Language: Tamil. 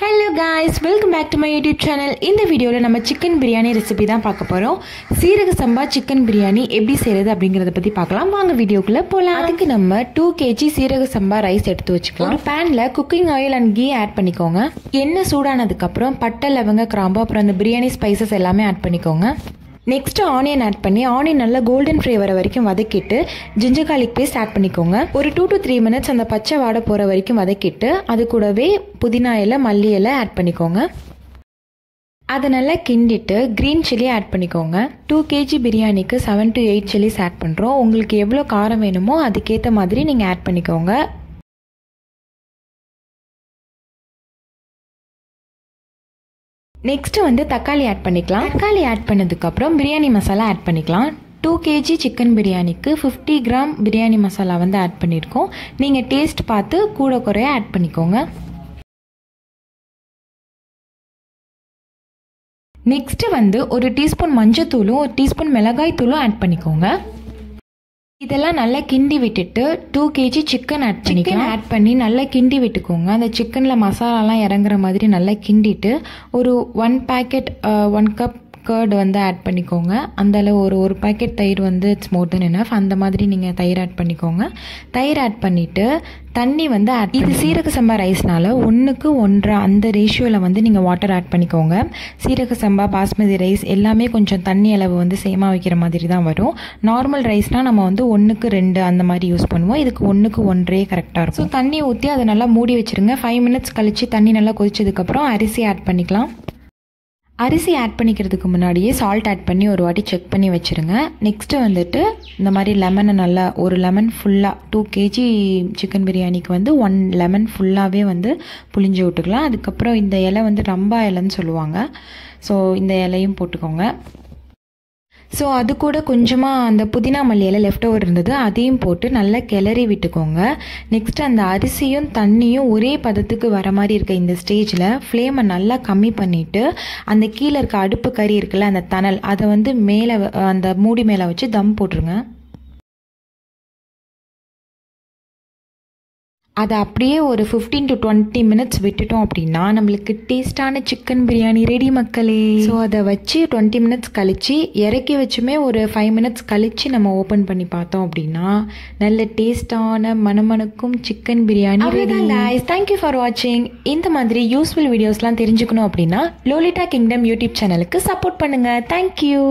Hello guys welcome back to my YouTube channel இந்த வீடியோவில் நம்ம சிக்கன் பிரியாணி ரெசிபி தான் பார்க்க போகிறோம் சீரக சம்பா சிக்கன் பிரியாணி எப்படி செய்கிறது அப்படிங்கிறத பற்றி பார்க்கலாம். வாங்க வீடியோக்குள்ளே போகலாம் அதுக்கு நம்ம டூ கேஜி சீரக சம்பா ரைஸ் எடுத்து வச்சுக்கலாம். ஒரு பேனில் cooking oil and ghee add பண்ணிக்கோங்க. எண்ணெய் சூடானதுக்கப்புறம் பட்டை லவங்க கிராம்பு அப்புறம் அந்த பிரியாணி ஸ்பைசஸ் எல்லாமே ஆட் பண்ணிக்கோங்க. நெக்ஸ்ட் ஆனியன் ஆட் பண்ணி ஆனியன் நல்லா கோல்டன் ஃப்ரை வர வரைக்கும் வதக்கிட்டு ஜிஞ்சர் கார்லிக் பேஸ்ட் ஆட் பண்ணிக்கோங்க. ஒரு டூ டு த்ரீ மினிட்ஸ் அந்த பச்சை வாடை போகிற வரைக்கும் வதக்கிட்டு அது கூடவே புதினா இலை மல்லி இலை ஆட் பண்ணிக்கோங்க. அதை நல்லா கிண்டிட்டு க்ரீன் சில்லி ஆட் பண்ணிக்கோங்க. டூ கேஜி பிரியாணிக்கு seven to eight chillies add பண்ணுறோம் உங்களுக்கு எவ்வளோ காரம் வேணுமோ அதுக்கேற்ற மாதிரி நீங்கள் ஆட் பண்ணிக்கோங்க. நெக்ஸ்ட்டு வந்து தக்காளி ஆட் பண்ணிக்கலாம். தக்காளி ஆட் பண்ணதுக்கப்புறம் பிரியாணி மசாலா ஆட் பண்ணிக்கலாம். டூ கேஜி சிக்கன் பிரியாணிக்கு ஃபிஃப்டி கிராம் பிரியாணி மசாலா வந்து ஆட் பண்ணியிருக்கோம் நீங்கள் டேஸ்ட் பார்த்து கூட குறைய ஆட் பண்ணிக்கோங்க. நெக்ஸ்ட்டு வந்து ஒரு டீஸ்பூன் மஞ்சத்தூளும் ஒரு டீஸ்பூன் மிளகாய் தூளும் ஆட் பண்ணிக்கோங்க. இதெல்லாம் நல்லா கிண்டி விட்டுட்டு two KG chicken add chicken add பண்ணி நல்லா கிண்டி விட்டுக்கோங்க. அந்த சிக்கனில் மசாலாலாம் இறங்குற மாதிரி நல்லா கிண்டிட்டு ஒரு one packet one cup curd வந்து ஆட் பண்ணிக்கோங்க. அந்த அளவு ஒரு ஒரு பேக்கெட் தயிர் வந்து இட்ஸ் மோர் தென் எனஃப் அந்த மாதிரி நீங்கள் தயிர் ஆட் பண்ணிக்கோங்க. தயிர் ஆட் பண்ணிவிட்டு தண்ணி வந்து ஆட் இது சீரக சம்பா ரைஸ்னால ஒன்றுக்கு ஒன்றரை அந்த ரேஷியோவில் வந்து நீங்கள் வாட்டர் ஆட் பண்ணிக்கோங்க. சீரக சம்பா பாஸ்மதி ரைஸ் எல்லாமே கொஞ்சம் தண்ணி அளவு வந்து சேமாக வைக்கிற மாதிரி தான் வரும். நார்மல் ரைஸ்னால் நம்ம வந்து ஒன்றுக்கு ரெண்டு அந்த மாதிரி யூஸ் பண்ணுவோம். இதுக்கு ஒன்றுக்கு ஒன்றே கரெக்டாக இருக்கும். ஸோ தண்ணி ஊற்றி அதை நல்லா மூடி வச்சுருங்க. ஃபைவ் மினிட்ஸ் கழித்து தண்ணி நல்லா கொதிச்சதுக்கப்புறம் அரிசி ஆட் பண்ணிக்கலாம். அரிசி ஆட் பண்ணிக்கிறதுக்கு முன்னாடியே சால்ட் ஆட் பண்ணி ஒரு வாட்டி செக் பண்ணி வச்சுருங்க. நெக்ஸ்ட்டு வந்துட்டு இந்த மாதிரி லெமனை நல்லா ஒரு லெமன் ஃபுல்லாக டூ கேஜி சிக்கன் பிரியாணிக்கு வந்து ஒன் லெமன் ஃபுல்லாகவே வந்து புளிஞ்சு விட்டுக்கலாம். அதுக்கப்புறம் இந்த இலை வந்து ரம்பா இலைன்னு சொல்லுவாங்க. ஸோ இந்த இலையும் போட்டுக்கோங்க. ஸோ அது கூட கொஞ்சமாக அந்த புதினா மல்லியில் லெஃப்ட் ஓவர் இருந்தது. அதையும் போட்டு நல்லா கிளறி விட்டுக்கோங்க. நெக்ஸ்ட் அந்த அரிசியும் தண்ணியும் ஒரே பதத்துக்கு வர மாதிரி இருக்க இந்த ஸ்டேஜில் ஃப்ளேமை நல்லா கம்மி பண்ணிவிட்டு அந்த கீழே இருக்க அடுப்பு கறி இருக்குல்ல அந்த தணல் அதை வந்து மேலே அந்த மூடி மேலே வச்சு தம் போட்டுருங்க. அதை அப்படியே ஒரு ஃபிஃப்டீன் டு டுவெண்ட்டி மினிட்ஸ் விட்டுட்டோம் அப்படின்னா நம்மளுக்கு டேஸ்டான சிக்கன் பிரியாணி ரெடி மக்களே. ஸோ அதை வச்சு டுவெண்ட்டி மினிட்ஸ் கழித்து இறக்கி வச்சுமே ஒரு ஃபைவ் மினிட்ஸ் கழித்து நம்ம ஓப்பன் பண்ணி பார்த்தோம் அப்படின்னா நல்ல டேஸ்டான மணமணக்கும் chicken biryani guys thank you for வாட்சிங் இந்த மாதிரி யூஸ்ஃபுல் வீடியோஸ்லாம் தெரிஞ்சுக்கணும் அப்படின்னா லோலிட்டா கிங்டம் யூடியூப் சேனலுக்கு சப்போர்ட் பண்ணுங்கள் தேங்க்யூ